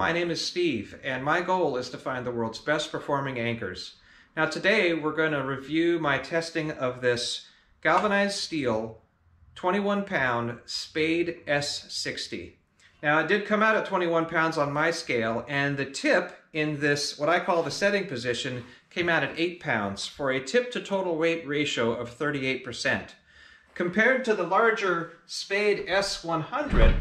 my name is Steve, and my goal is to find the world's best performing anchors. Now today we're going to review my testing of this galvanized steel 21 pound Spade S60. Now it did come out at 21 pounds on my scale, and the tip in this, what I call the setting position, came out at 8 pounds for a tip to total weight ratio of 38%. Compared to the larger Spade S100,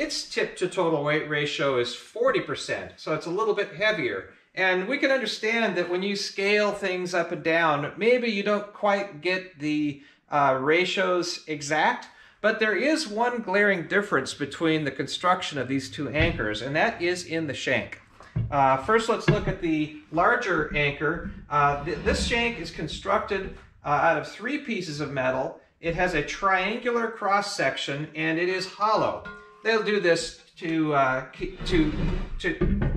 its tip to total weight ratio is 40%, so it's a little bit heavier. And we can understand that when you scale things up and down, maybe you don't quite get the uh, ratios exact, but there is one glaring difference between the construction of these two anchors, and that is in the shank. Uh, first, let's look at the larger anchor. Uh, th this shank is constructed uh, out of three pieces of metal. It has a triangular cross section, and it is hollow. They'll do this to uh, to to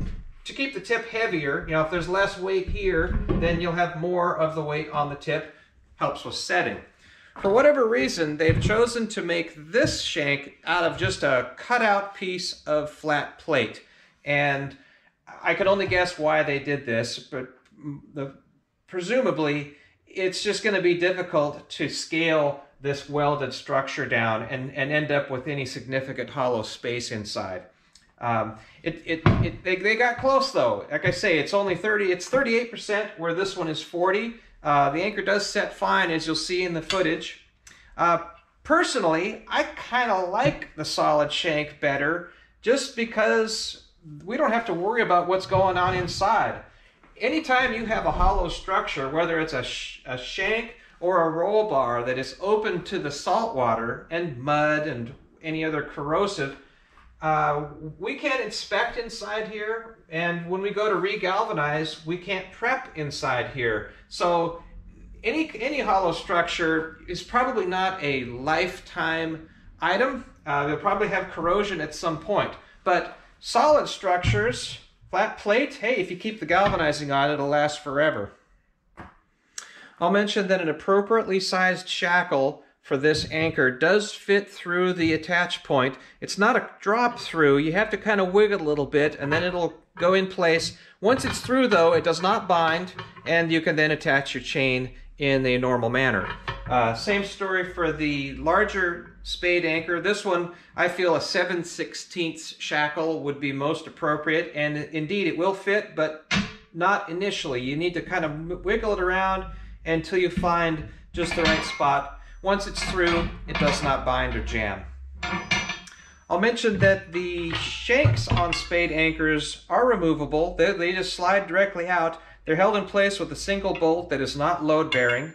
to keep the tip heavier. You know, if there's less weight here, then you'll have more of the weight on the tip. Helps with setting. For whatever reason, they've chosen to make this shank out of just a cutout piece of flat plate. And I can only guess why they did this, but the, presumably it's just going to be difficult to scale this welded structure down and, and end up with any significant hollow space inside. Um, it, it, it, they, they got close though. Like I say, it's only 30, it's 38% where this one is 40. Uh, the anchor does set fine as you'll see in the footage. Uh, personally, I kind of like the solid shank better just because we don't have to worry about what's going on inside. Anytime you have a hollow structure, whether it's a, sh a shank or a roll bar that is open to the salt water and mud and any other corrosive, uh, we can't inspect inside here. And when we go to regalvanize, we can't prep inside here. So any, any hollow structure is probably not a lifetime item. Uh, they'll probably have corrosion at some point. But solid structures, flat plate, hey, if you keep the galvanizing on, it'll last forever. I'll mention that an appropriately sized shackle for this anchor does fit through the attach point. It's not a drop through. You have to kind of wiggle a little bit and then it'll go in place. Once it's through though, it does not bind and you can then attach your chain in the normal manner. Uh, same story for the larger spade anchor. This one, I feel a 7 16 shackle would be most appropriate and indeed it will fit, but not initially. You need to kind of wiggle it around until you find just the right spot. Once it's through, it does not bind or jam. I'll mention that the shanks on spade anchors are removable. They, they just slide directly out. They're held in place with a single bolt that is not load bearing.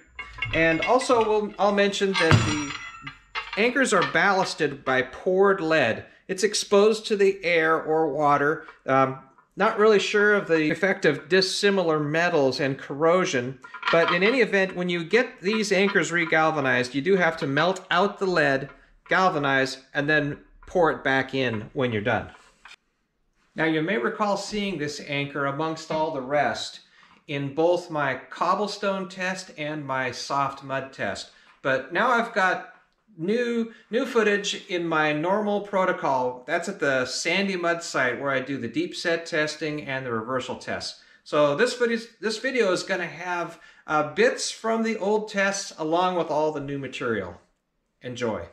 And also we'll, I'll mention that the anchors are ballasted by poured lead. It's exposed to the air or water. Um, not really sure of the effect of dissimilar metals and corrosion, but in any event, when you get these anchors regalvanized, you do have to melt out the lead, galvanize, and then pour it back in when you're done. Now you may recall seeing this anchor amongst all the rest in both my cobblestone test and my soft mud test. But now I've got new new footage in my normal protocol. That's at the Sandy Mud site where I do the deep set testing and the reversal tests. So this video, this video is going to have uh, bits from the old tests along with all the new material. Enjoy.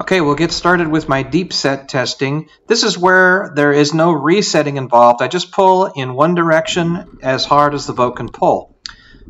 Okay, we'll get started with my deep set testing. This is where there is no resetting involved. I just pull in one direction as hard as the boat can pull.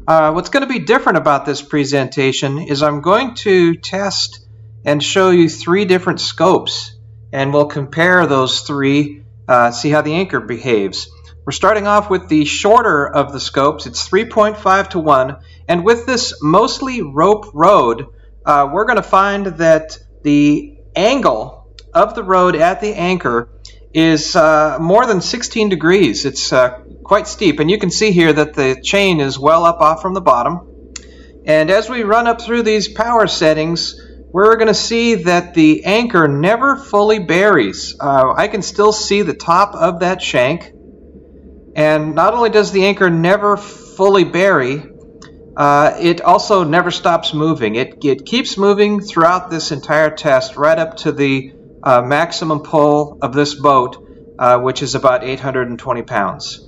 Uh, what's going to be different about this presentation is I'm going to test and show you three different scopes and we'll compare those three, uh, see how the anchor behaves. We're starting off with the shorter of the scopes. It's 3.5 to 1 and with this mostly rope rode, uh, we're going to find that the angle of the rode at the anchor is uh, more than 16 degrees. It's uh, quite steep. And you can see here that the chain is well up off from the bottom. And as we run up through these power settings, we're going to see that the anchor never fully buries. Uh, I can still see the top of that shank. And not only does the anchor never fully bury, uh, it also never stops moving. It, it keeps moving throughout this entire test right up to the uh, maximum pull of this boat, uh, which is about 820 pounds.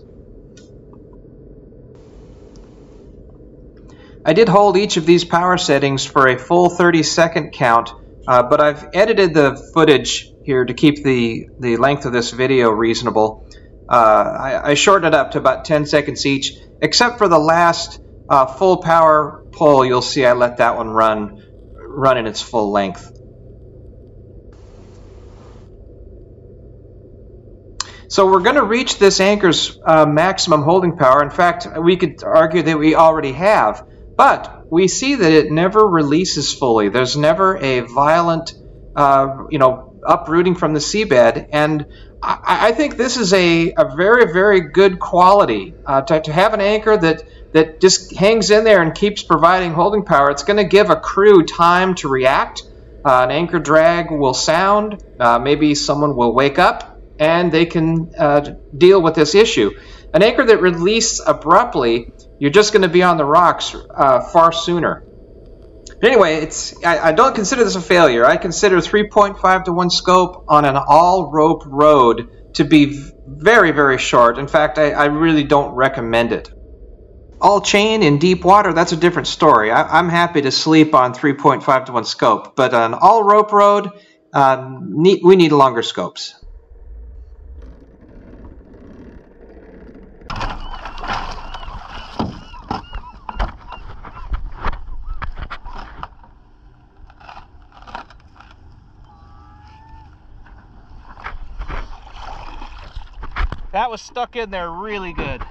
I did hold each of these power settings for a full 30 second count, uh, but I've edited the footage here to keep the, the length of this video reasonable. Uh, I, I, shortened it up to about 10 seconds each, except for the last uh, full power pull, you'll see I let that one run, run in its full length. So we're going to reach this anchor's uh, maximum holding power. In fact, we could argue that we already have. But we see that it never releases fully. There's never a violent, uh, you know, uprooting from the seabed. And I, I think this is a, a very, very good quality uh, to, to have an anchor that that just hangs in there and keeps providing holding power. It's going to give a crew time to react. Uh, an anchor drag will sound. Uh, maybe someone will wake up and they can uh, deal with this issue. An anchor that releases abruptly, you're just going to be on the rocks uh, far sooner. Anyway, it's I, I, don't consider this a failure. I consider 3.5 to 1 scope on an all rope rode to be very, very short. In fact, I, I really don't recommend it. All chain in deep water, that's a different story. I, am happy to sleep on 3.5 to 1 scope, but on all rope rode, uh, need, we need longer scopes. That was stuck in there really good.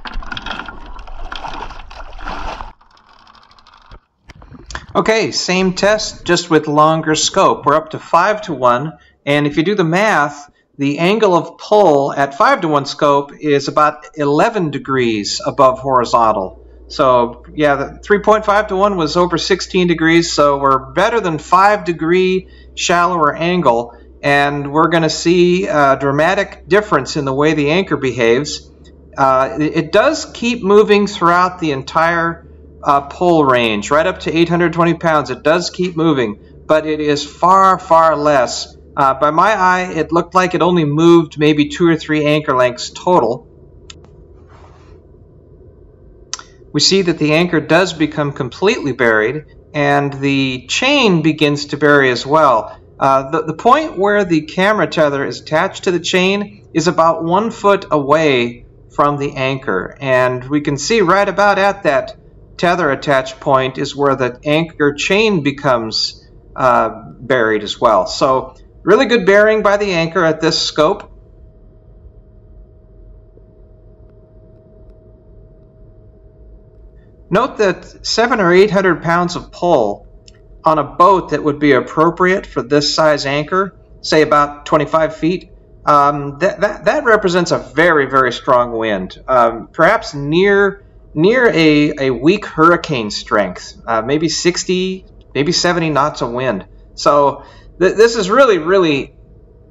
Okay, same test, just with longer scope. We're up to 5 to 1, and if you do the math, the angle of pull at 5 to 1 scope is about 11 degrees above horizontal. So, yeah, the 3.5 to 1 was over 16 degrees, so we're better than 5 degree shallower angle, and we're going to see a dramatic difference in the way the anchor behaves. Uh, it does keep moving throughout the entire uh, pull range, right up to 820 pounds. It does keep moving, but it is far, far less. Uh, by my eye, it looked like it only moved maybe two or three anchor lengths total. We see that the anchor does become completely buried, and the chain begins to bury as well. Uh, the, the point where the camera tether is attached to the chain is about one foot away from the anchor, and we can see right about at that tether attach point is where the anchor chain becomes uh, buried as well. So really good bearing by the anchor at this scope. Note that seven or eight hundred pounds of pull on a boat that would be appropriate for this size anchor, say about 25 feet, um, that, that, that represents a very, very strong wind, um, perhaps near near a, a weak hurricane strength, uh, maybe 60, maybe 70 knots of wind. So th- this is really, really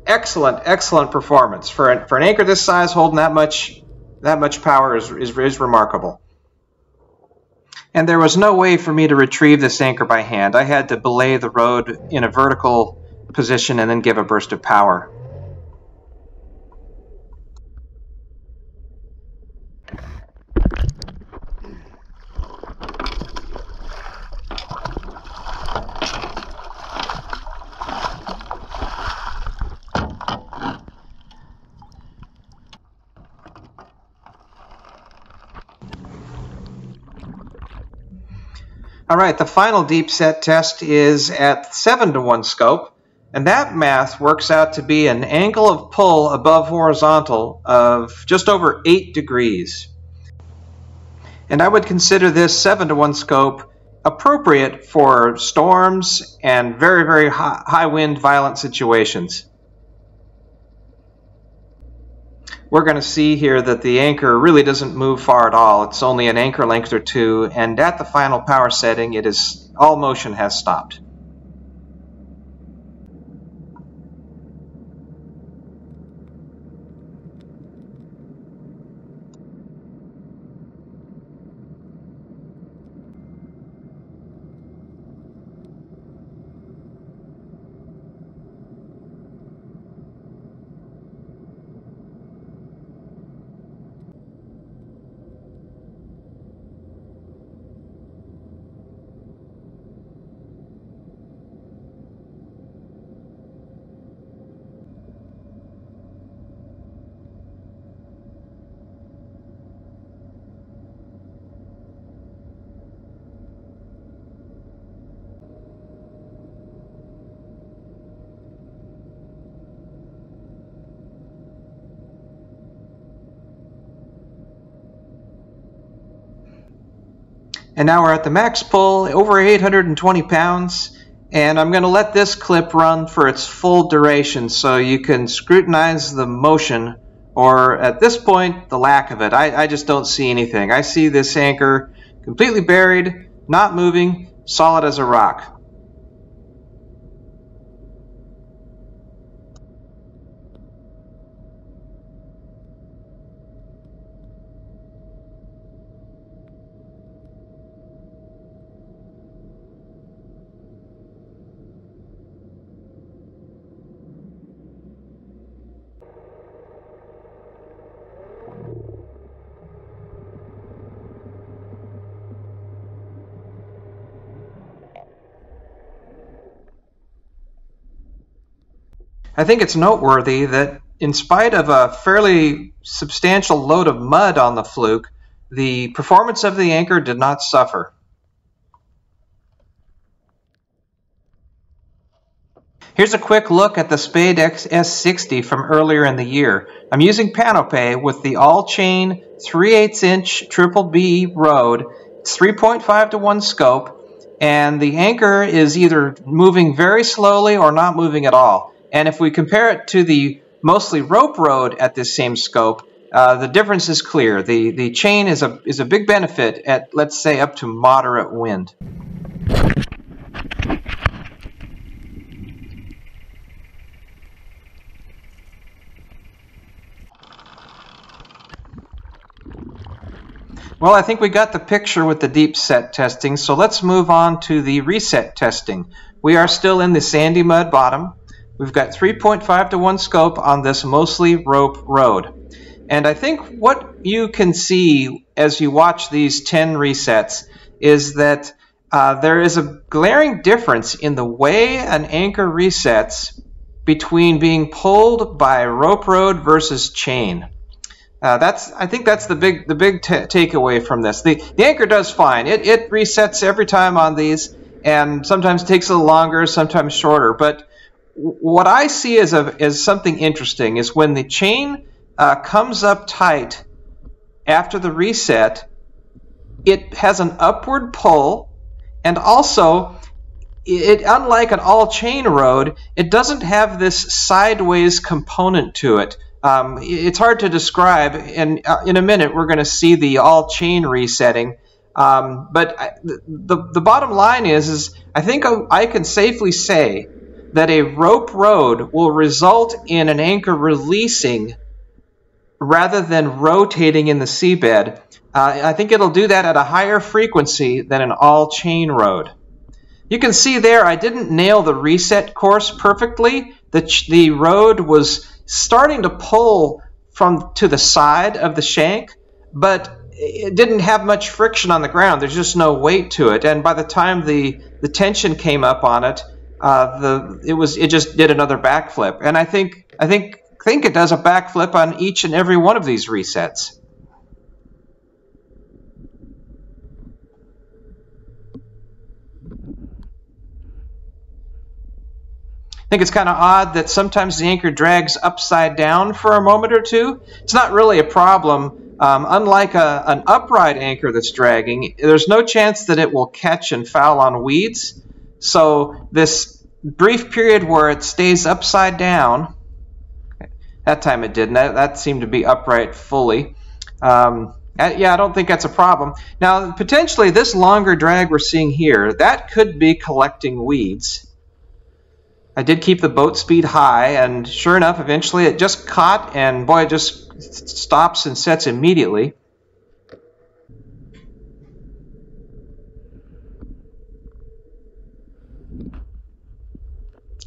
excellent, excellent performance for an, for an anchor this size holding that much that much power is, is, is remarkable. And there was no way for me to retrieve this anchor by hand. I had to belay the rode in a vertical position and then give a burst of power. All right, the final deep set test is at 7 to 1 scope, and that math works out to be an angle of pull above horizontal of just over 8 degrees. And I would consider this 7 to 1 scope appropriate for storms and very, very high wind violent situations. We're going to see here that the anchor really doesn't move far at all. It's only an anchor length or two, and at the final power setting, it is all motion has stopped. And now we're at the max pull, over 820 pounds. And I'm going to let this clip run for its full duration so you can scrutinize the motion or at this point, the lack of it. I, I just don't see anything. I see this anchor completely buried, not moving, solid as a rock. I think it's noteworthy that in spite of a fairly substantial load of mud on the fluke, the performance of the anchor did not suffer. Here's a quick look at the Spade S60 from earlier in the year. I'm using Panope with the all-chain 3 8 inch triple B. It's 3.5 to 1 scope, and the anchor is either moving very slowly or not moving at all. And if we compare it to the mostly rope rode at this same scope, uh, the difference is clear. The, the chain is a, is a big benefit at, let's say, up to moderate wind. Well, I think we got the picture with the deep set testing, so let's move on to the reset testing. We are still in the sandy mud bottom. We've got 3.5 to 1 scope on this mostly rope rode. And I think what you can see as you watch these 10 resets is that uh, there is a glaring difference in the way an anchor resets between being pulled by rope rode versus chain. Uh, that's I think that's the big the big takeaway from this. The the anchor does fine. It it resets every time on these, and sometimes takes a little longer, sometimes shorter. But what I see as, a, as something interesting is when the chain uh, comes up tight after the reset, it has an upward pull, and also, it unlike an all chain rode, it doesn't have this sideways component to it. Um, it's hard to describe, and uh, in a minute we're going to see the all chain resetting. Um, but I, the, the bottom line is, is I think I can safely say that a rope rode will result in an anchor releasing rather than rotating in the seabed. Uh, I think it'll do that at a higher frequency than an all chain rode. You can see there I didn't nail the reset course perfectly. The, the Rode was starting to pull from to the side of the shank, but it didn't have much friction on the ground. There's just no weight to it. And by the time the, the tension came up on it, uh, the it was it just did another backflip, and I think I think think it does a backflip on each and every one of these resets. I think it's kind of odd that sometimes the anchor drags upside down for a moment or two. It's not really a problem. Um, unlike a, an upright anchor that's dragging, there's no chance that it will catch and foul on weeds. So this brief period where it stays upside down, that time it didn't. That, that seemed to be upright fully. Um, yeah, I don't think that's a problem. Now, potentially this longer drag we're seeing here, that could be collecting weeds. I did keep the boat speed high, and sure enough, eventually it just caught, and boy, it just stops and sets immediately.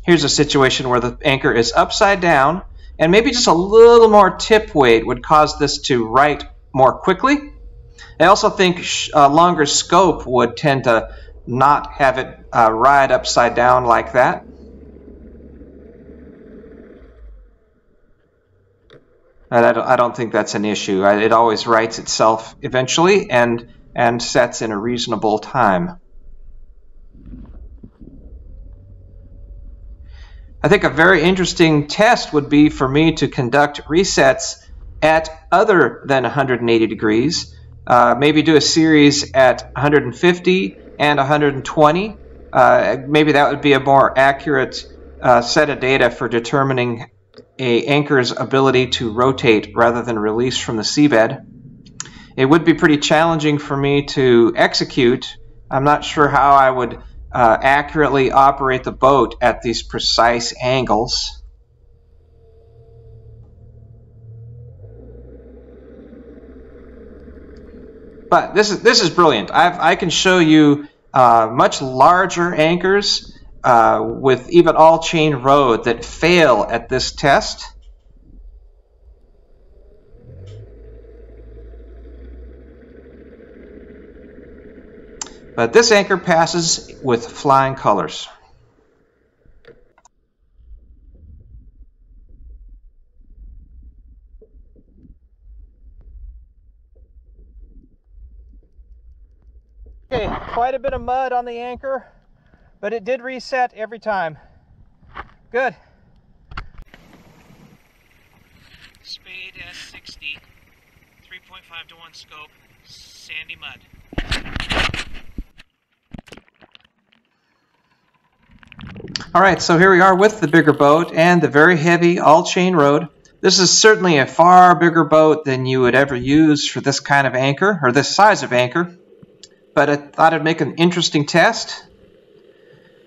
Here's a situation where the anchor is upside down, and maybe just a little more tip weight would cause this to right more quickly. I also think a uh, longer scope would tend to not have it uh, ride upside down like that. I don't, I don't think that's an issue. It always rights itself eventually and, and sets in a reasonable time. I think a very interesting test would be for me to conduct resets at other than 180 degrees uh, maybe do a series at 150 and 120. Uh, maybe that would be a more accurate uh, set of data for determining a anchor's ability to rotate rather than release from the seabed. It would be pretty challenging for me to execute. I'm not sure how I would uh, accurately operate the boat at these precise angles. But this is this is brilliant. I've, i can show you uh, much larger anchors uh, with even all chain rode that fail at this test. But this anchor passes with flying colors. Okay, quite a bit of mud on the anchor, but it did reset every time. Good. Spade S60, 3.5 to 1 scope, sandy mud. All right, so here we are with the bigger boat and the very heavy all-chain rode. This is certainly a far bigger boat than you would ever use for this kind of anchor, or this size of anchor but I thought I'd make an interesting test.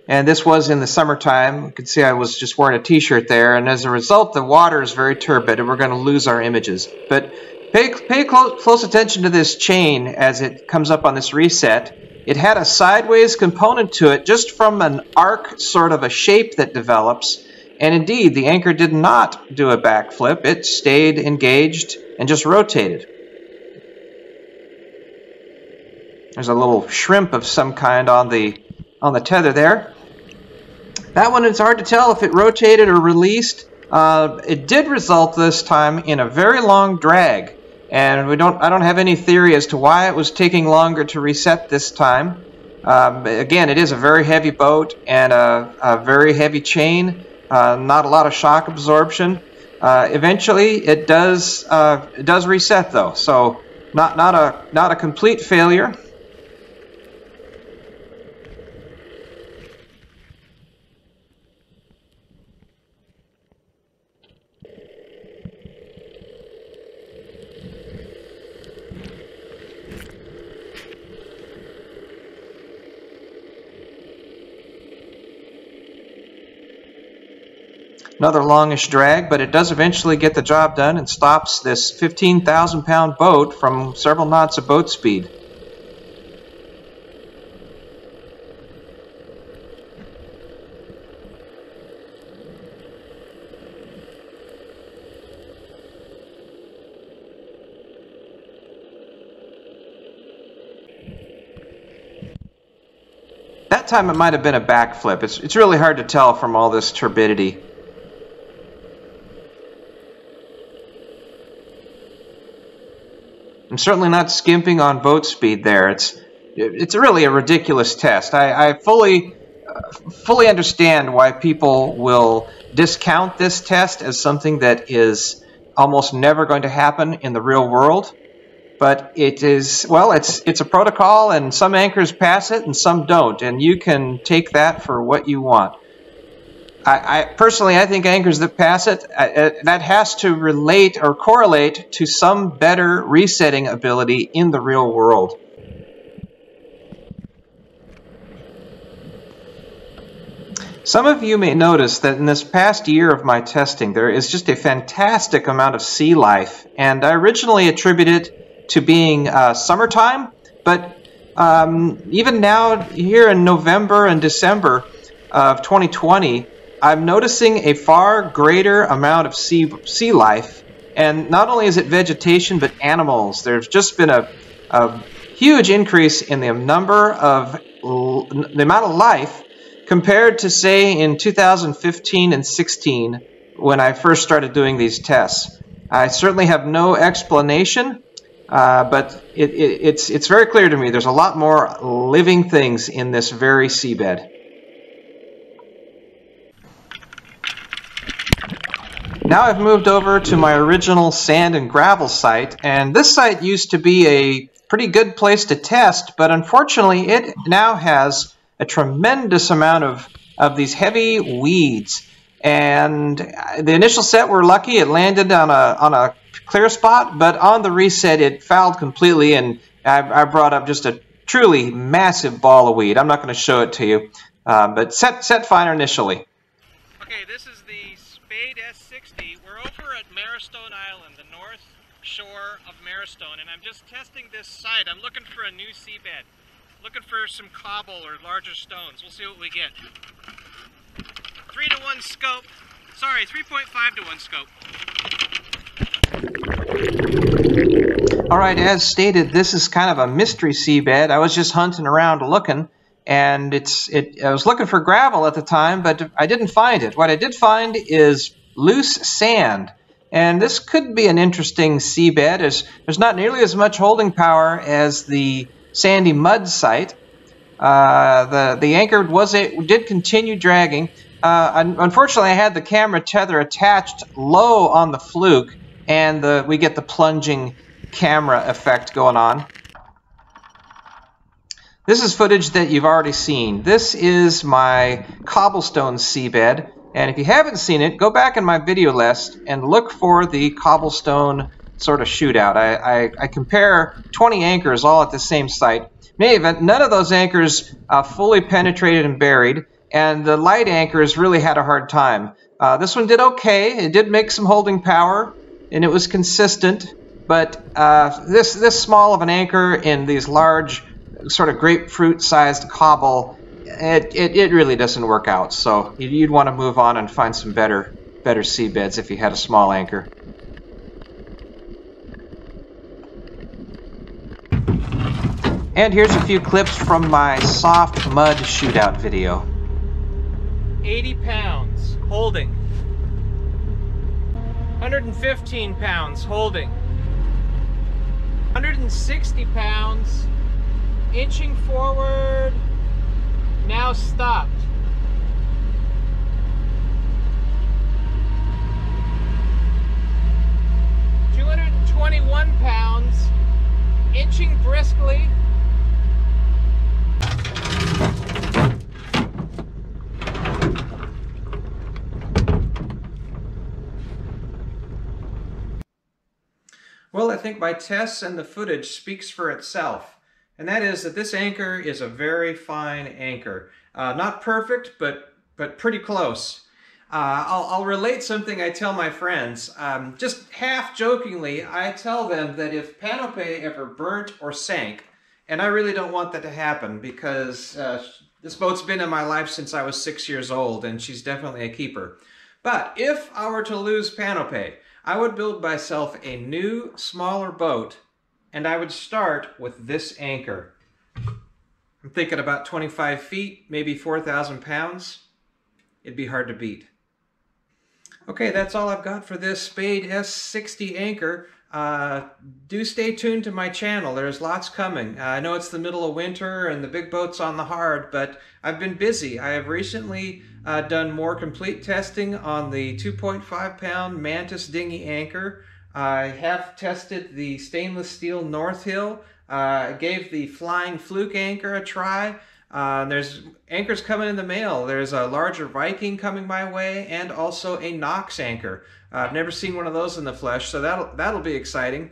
And this was in the summertime. You can see I was just wearing a t-shirt there, and as a result, the water is very turbid, and we're going to lose our images. But pay, pay close, close attention to this chain as it comes up on this reset. It had a sideways component to it just from an arc sort of a shape that develops. And indeed, the anchor did not do a backflip. It stayed engaged and just rotated. There's a little shrimp of some kind on the on the tether there. That one it's hard to tell if it rotated or released. Uh, it did result this time in a very long drag, and we don't I don't have any theory as to why it was taking longer to reset this time. Um, again, it is a very heavy boat and a, a very heavy chain. Uh, not a lot of shock absorption. Uh, eventually, it does uh, it does reset though, so not not a not a complete failure. Another longish drag, but it does eventually get the job done and stops this 15,000 pound boat from several knots of boat speed. That time it might have been a backflip. It's, it's really hard to tell from all this turbidity. I'm certainly not skimping on boat speed there. It's it's really a ridiculous test. I, I fully uh, fully understand why people will discount this test as something that is almost never going to happen in the real world. But it is well, it's it's a protocol, and some anchors pass it and some don't, and you can take that for what you want. I, I, personally, I think anchors that pass it, uh, uh, that has to relate or correlate to some better resetting ability in the real world. Some of you may notice that in this past year of my testing, there is just a fantastic amount of sea life, and I originally attributed it to being uh, summertime, but um, even now, here in November and December of 2020, I'm noticing a far greater amount of sea, sea life. And not only is it vegetation, but animals. There's just been a, a huge increase in the number of, the amount of life compared to, say, in 2015 and 16 when I first started doing these tests. I certainly have no explanation, uh, but it, it, it's, it's very clear to me there's a lot more living things in this very seabed. Now I've moved over to my original sand and gravel site, and this site used to be a pretty good place to test, but unfortunately it now has a tremendous amount of, of these heavy weeds. And the initial set we're lucky, it landed on a, on a clear spot, but on the reset it fouled completely and I, I brought up just a truly massive ball of weed. I'm not going to show it to you, uh, but set, set fine initially. Marrowstone Island, the north shore of Marrowstone, and I'm just testing this site. I'm looking for a new seabed. Looking for some cobble or larger stones. We'll see what we get. 3 to 1 scope. Sorry, 3.5 to 1 scope. All right, as stated, this is kind of a mystery seabed. I was just hunting around looking, and it's it. I was looking for gravel at the time, but I didn't find it. What I did find is loose sand, and this could be an interesting seabed. As there's not nearly as much holding power as the sandy mud site. Uh, the the anchor was it did continue dragging. Uh, unfortunately, I had the camera tether attached low on the fluke, and the, we get the plunging camera effect going on. This is footage that you've already seen. This is my cobblestone seabed, and if you haven't seen it, go back in my video list and look for the cobblestone sort of shootout. I, I, I compare 20 anchors all at the same site. None of those anchors uh, fully penetrated and buried, and the light anchors really had a hard time. Uh, this one did okay. It did make some holding power, and it was consistent. But uh, this this small of an anchor in these large, sort of grapefruit-sized cobble, it, it, it really doesn't work out. So you'd, you'd want to move on and find some better better seabeds if you had a small anchor. And here's a few clips from my soft mud shootout video. 80 pounds, holding. 115 pounds, holding. 160 pounds, inching forward, now stopped. Two hundred and twenty-one pounds, inching briskly. Well, I think my tests and the footage speaks for itself. And that is that this anchor is a very fine anchor. Uh, not perfect, but, but pretty close. Uh, I'll, I'll, relate something I tell my friends. Um, just half jokingly, I tell them that if Panope ever burnt or sank, and I really don't want that to happen because uh, this boat's been in my life since I was six years old, and she's definitely a keeper. But if I were to lose Panope, I would build myself a new, smaller boat, and I would start with this anchor. I'm thinking about 25 feet, maybe 4,000 pounds. It'd be hard to beat. Okay, that's all I've got for this Spade S60 anchor. Uh, do stay tuned to my channel. There's lots coming. Uh, I know it's the middle of winter and the big boat's on the hard, but I've been busy. I have recently uh, done more complete testing on the 2.5 pound Mantis dinghy anchor. I have tested the stainless steel Northill. I uh, gave the flying fluke anchor a try. Uh, there's anchors coming in the mail. There's a larger Viking coming my way and also a Knox anchor. Uh, I've never seen one of those in the flesh, so that'll, that'll be exciting.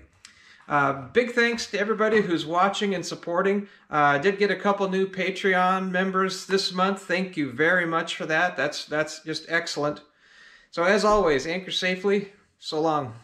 Uh, big thanks to everybody who's watching and supporting. Uh, I did get a couple new Patreon members this month. Thank you very much for that. That's, that's just excellent. So as always, anchor safely. So long.